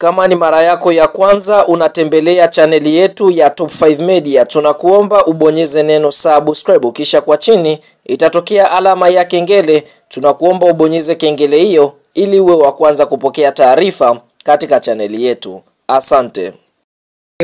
Kama ni mara yako ya kwanza unatembelea chaneli yetu ya Top 5 Media, tunakuomba ubonyeze neno subscribe, kisha kwa chini itatokea alama ya kengele. Tunakuomba ubonyeze kengele hiyo ili uwe wa kwanza kupokea taarifa katika chaneli yetu. Asante.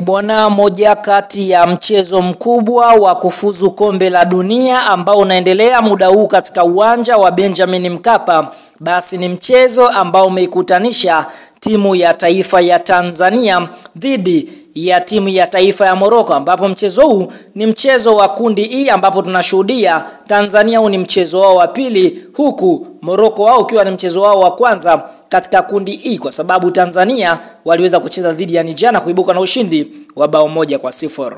Bwana, moja kati ya mchezo mkubwa wa kufuzu kombe la dunia ambao unaendelea muda huu katika uwanja wa Benjamin Mkapa, basi ni mchezo ambao umeikutanisha timu ya taifa ya Tanzania dhidi ya timu ya taifa ya Morocco, ambapo mchezo huu ni mchezo wa kundi E, ambapo tunashuhudia Tanzania huu ni mchezo wao wa pili, huku Morocco wao ukiwa ni mchezo wao wa kwanza katika kundi E, kwa sababu Tanzania waliweza kucheza dhidi ya Niger na kuibuka na ushindi wa bao moja kwa sifuri.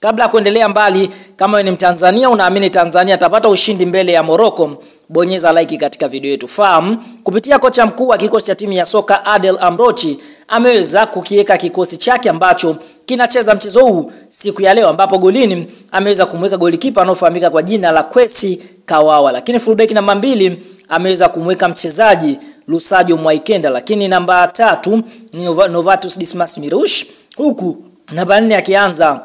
Kabla ya kuendelea mbali, kama wewe ni Mtanzania unaamini Tanzania atapata ushindi mbele ya Morocco, bonyeza like katika video yetu. Fahamu kupitia kocha mkuu wa kikosi cha timu ya soka Adel Amrochi ameweza kukiweka kikosi chake ambacho kinacheza mchezo huu siku ya leo, ambapo golini ameweza kumweka golikipa anaofahamika kwa jina la Kwesi Kawawa, lakini fullback namba mbili ameweza kumweka mchezaji Lusajo Mwaikenda, lakini namba tatu ni Novatus Dismas Mirush, huku namba nne akianza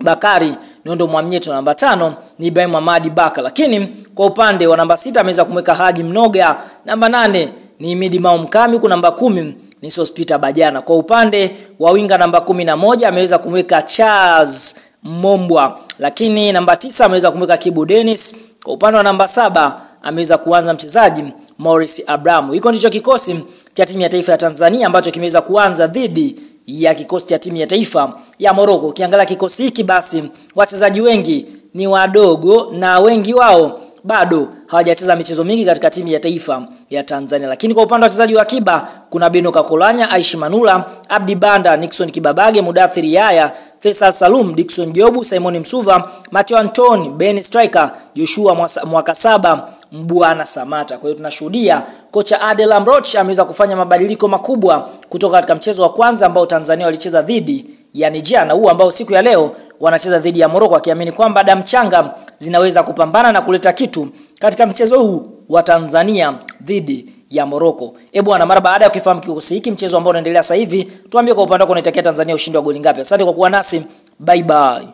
Bakari ndio ndo Mwamnyeto, namba tano ni Ibrahim Hamadi Baka, lakini kwa upande wa namba sita ameweza kumweka Haji Mnoga, namba nane ni Midi Mao Mkami, huku namba kumi ni Sospita Bajana. Kwa upande wa winga namba kumi na moja ameweza kumweka Charles Mombwa, lakini namba tisa ameweza kumweka Kibu Dennis. Kwa upande wa namba saba ameweza kuanza mchezaji Morris Abramu. Hiko ndicho kikosi cha timu ya taifa ya Tanzania ambacho kimeweza kuanza dhidi ya kikosi cha timu ya taifa ya Morocco. Ukiangalia kikosi hiki basi wachezaji wengi ni wadogo na wengi wao bado hawajacheza michezo mingi katika timu ya taifa ya Tanzania. Lakini kwa upande wa wachezaji wa akiba kuna Beno Kakolanya, Aishi Manula, Abdi Banda, Nixon Kibabage, Mudathiri Yaya, Faisal Salum, Dickson Jobu, Simon Msuva, Mateo Anton, Ben Striker, Joshua Mwakasaba, Mbwana Samata. Kwa hiyo tunashuhudia kocha Adel Amroch ameweza kufanya mabadiliko makubwa kutoka katika mchezo wa kwanza ambao Tanzania walicheza dhidi ya Niger na huu ambao siku ya leo wanacheza dhidi ya Morocco, akiamini kwamba damu changa zinaweza kupambana na kuleta kitu katika mchezo huu wa Tanzania dhidi ya Morocco. Eh bwana, mara baada ya kufahamu kikosi hiki, mchezo ambao unaendelea sasa hivi, tuambie kwa upande wako unaitakia Tanzania ushindi wa goli ngapi? Asante kwa kuwa nasi, bye bye.